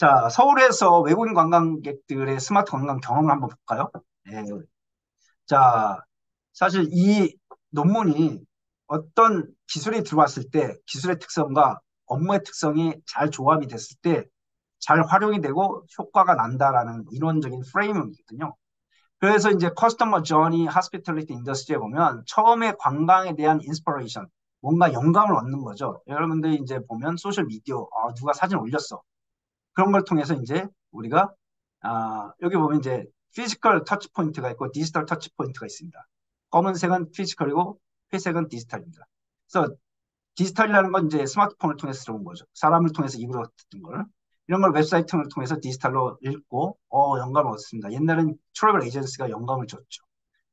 자, 서울에서 외국인 관광객들의 스마트 관광 경험을 한번 볼까요? 네. 자, 사실 이 논문이 어떤 기술이 들어왔을 때 기술의 특성과 업무의 특성이 잘 조합이 됐을 때 잘 활용이 되고 효과가 난다라는 이론적인 프레임이거든요. 그래서 이제 customer journey hospitality industry에 보면 처음에 관광에 대한 inspiration 뭔가 영감을 얻는 거죠. 여러분들 이제 보면 소셜 미디어 아, 누가 사진 올렸어. 그런 걸 통해서 이제 우리가 아, 여기 보면 이제 physical touch point가 있고 digital touch point가 있습니다. 검은색은 physical이고 회색은 디지털입니다. 그래서 디지털이라는 건 이제 스마트폰을 통해서 들어온 거죠. 사람을 통해서 입으로 듣는 걸. 이런 걸 웹사이트를 통해서 디지털로 읽고 어 영감을 얻습니다. 옛날엔 travel agency가 영감을 줬죠.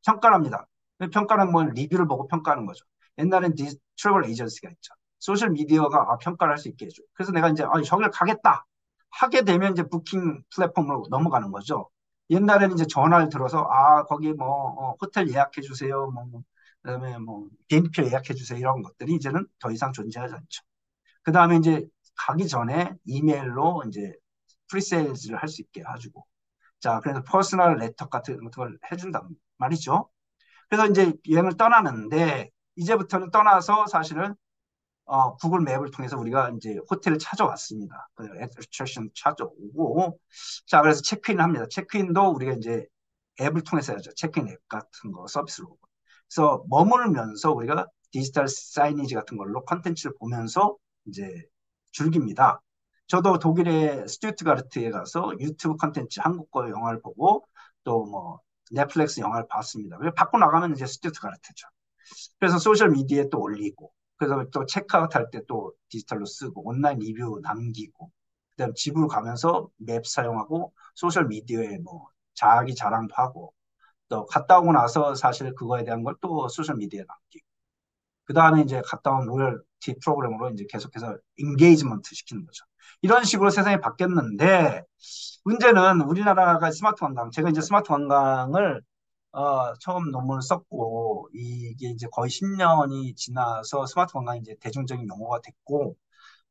평가합니다. 평가는 뭐 리뷰를 보고 평가하는 거죠. 옛날엔 디, travel agency가 있죠. 소셜 미디어가 아, 평가를 할 수 있게 해줘. 그래서 내가 이제 아, 저기를 가겠다 하게 되면 이제 booking 플랫폼으로 넘어가는 거죠. 옛날에는 이제 전화를 들어서 아 거기 뭐 어, 호텔 예약해 주세요. 뭐 그다음에 뭐 비행기표 예약해 주세요. 이런 것들이 이제는 더 이상 존재하지 않죠. 그 다음에 이제 가기 전에 이메일로 이제 pre-sales를 할 수 있게 해주고 자 그래서 personal letter 같은 걸 해준단 말이죠. 그래서 이제 여행을 떠나는데 이제부터는 떠나서 사실은 어, Google Map을 통해서 우리가 이제 호텔을 찾아왔습니다. attraction 찾아오고 자 그래서 체크인을 합니다. 체크인도 우리가 이제 앱을 통해서 해야죠. 체크인 앱 같은 거 서비스로. 그래서 머무르면서 우리가 digital signage 같은 걸로 컨텐츠를 보면서 이제 즐깁니다. 저도 독일의 스튜트가르트에 가서 유튜브 컨텐츠 한국어 영화를 보고 또 뭐 넷플릭스 영화를 봤습니다. 밖으로 나가면 이제 스튜트가르트죠. 그래서 소셜 미디어에 또 올리고 그래서 또 체크아웃 할 때 또 디지털로 쓰고 온라인 리뷰 남기고 그다음 집으로 가면서 map 사용하고 소셜 미디어에 뭐 자기 자랑도 하고 또 갔다 오고 나서 사실 그거에 대한 걸 또 소셜 미디어에 남기고 그 다음에 이제 갔다 온 loyalty program으로 이제 계속해서 engagement 시키는 거죠. 이런 식으로 세상이 바뀌었는데 문제는 우리나라가 스마트 관광 제가 이제 스마트 관광을 어, 처음 논문을 썼고 이게 이제 거의 10년이 지나서 스마트 관광이 이제 대중적인 용어가 됐고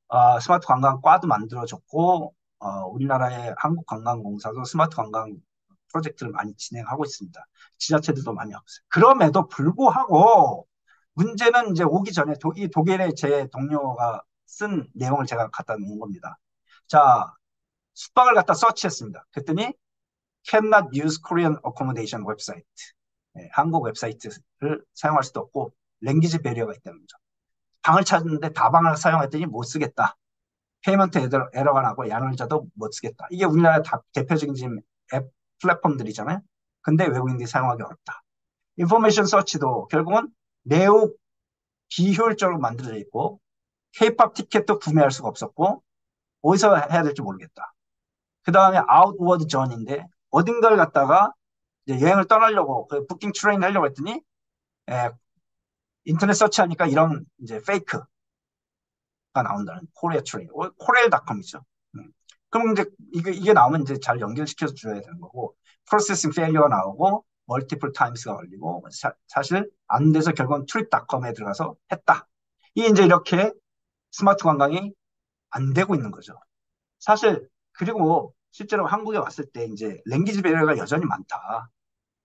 어, 스마트 관광과도 만들어졌고 어, 우리나라의 한국관광공사도 스마트 관광 프로젝트를 많이 진행하고 있습니다. 지자체들도 많이 하고 있어요. 그럼에도 불구하고 문제는 이제 오기 전에 도, 이 독일의 제 동료가 쓴 내용을 제가 갖다 놓은 겁니다. 자, 숙박을 갖다 search했습니다. 그랬더니 cannot use Korean accommodation website. 네, 한국 웹사이트를 사용할 수도 없고 language barrier가 있다는 거죠. 방을 찾는데 다방을 사용했더니 못 쓰겠다. payment error, 에러가 나고 야놀자도 못 쓰겠다. 이게 우리나라 다, 대표적인 지금 앱 플랫폼들이잖아요. 근데 외국인들이 사용하기 어렵다. information search도 결국은 매우 비효율적으로 만들어져 있고 K-팝 티켓도 구매할 수가 없었고 어디서 해야 될지 모르겠다. 그 다음에 아웃워드 전인데 어딘가를 갔다가 여행을 떠나려고 그 booking train 하려고 했더니 에, 예, 인터넷 search하니까 이런 이제 fake가 나온다는 Korea train 코레일닷컴이죠. 음. 그럼 이제 이게, 이게 나오면 이제 잘 연결시켜서 줘야 되는 거고 processing failure가 나오고 multiple times가 걸리고 사, 실안 돼서 결국은 트립닷컴에 들어가서 했다. 이 이제 이렇게 스마트 관광이 안 되고 있는 거죠. 사실 그리고 실제로 한국에 왔을 때 이제 랭귀지 배려가 여전히 많다.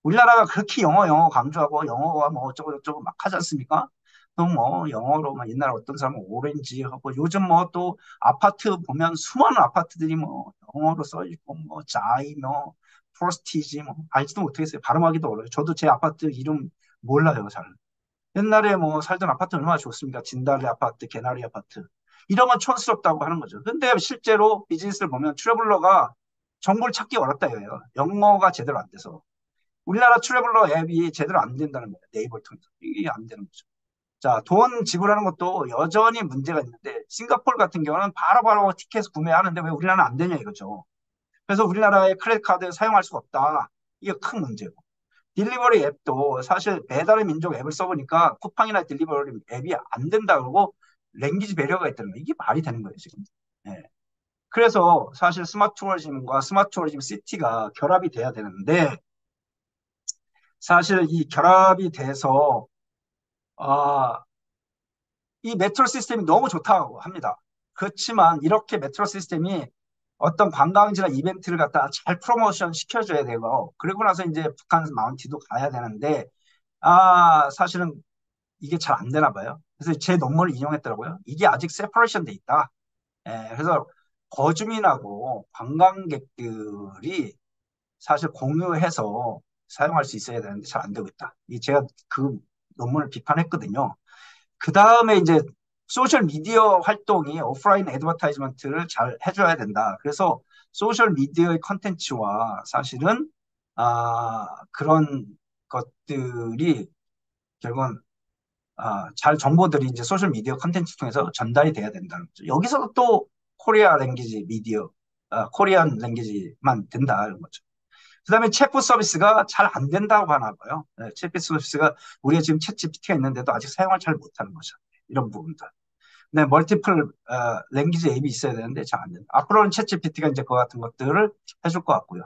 우리나라가 그렇게 영어 영어 강조하고 영어가 뭐 어쩌고 저쩌고 막 하지 않습니까? 또 뭐 영어로만 옛날에 어떤 사람은 오렌지 하고 요즘 뭐 또 아파트 보면 수많은 아파트들이 뭐 영어로 써 있고 뭐 자이 뭐 프로스티지 뭐 알지도 못하겠어요. 발음하기도 어려워요. 저도 제 아파트 이름 몰라요, 잘. 옛날에 뭐 살던 아파트 얼마나 좋습니까? 진달래 아파트, 개나리 아파트. 이런 건 촌스럽다고 하는 거죠. 근데 실제로 비즈니스를 보면 traveler가 정보를 찾기 어렵다 이거예요. 영어가 제대로 안 돼서. 우리나라 traveler 앱이 제대로 안 된다는 거예요. 네이버를 통해서. 이게 안 되는 거죠. 자, 돈 지불하는 것도 여전히 문제가 있는데 싱가폴 같은 경우는 바로바로 바로 티켓 구매하는데 왜 우리나라는 안 되냐 이거죠. 그래서 우리나라의 credit card 사용할 수가 없다. 이게 큰 문제고. delivery 앱도 사실 배달의 민족 앱을 써보니까 쿠팡이나 delivery 앱이 안 된다 그러고 language barrier가 있다는 거 이게 말이 되는 거예요 지금. 네. 그래서 사실 smart tourism과 smart tourism city가 결합이 돼야 되는데 사실 이 결합이 돼서 아, 이 메트로 시스템이 너무 좋다고 합니다. 그렇지만 이렇게 메트로 시스템이 어떤 관광지나 이벤트를 갖다 잘 프로모션 시켜줘야 되고 그리고 나서 이제 북한 mountain도 가야 되는데 아 사실은 이게 잘 안 되나 봐요. 그래서 제 논문을 인용했더라고요. 이게 아직 separation 돼 있다. 예, 그래서 거주민하고 관광객들이 사실 공유해서 사용할 수 있어야 되는데 잘 안 되고 있다. 이 제가 그 논문을 비판했거든요. 그 다음에 이제 소셜 미디어 활동이 오프라인 advertisement를 잘 해줘야 된다. 그래서 소셜 미디어의 컨텐츠와 사실은 아, 그런 것들이 결국은 아, 잘 정보들이 이제 소셜 미디어 컨텐츠 통해서 전달이 돼야 된다는 거죠. 여기서 또 Korea language 미디어, 아, Korean language만 된다 이런 거죠. 그 다음에 챗봇 서비스가 잘 안 된다고 하나 봐요. 네, 챗봇 서비스가 우리가 지금 챗 GPT가 있는데도 아직 사용을 잘 못하는 거죠. 이런 부분들. 네, 멀티플 어, 랭귀지 앱이 있어야 되는데 잘 안 된다. 앞으로는 챗 GPT가 이제 그 같은 것들을 해줄 것 같고요.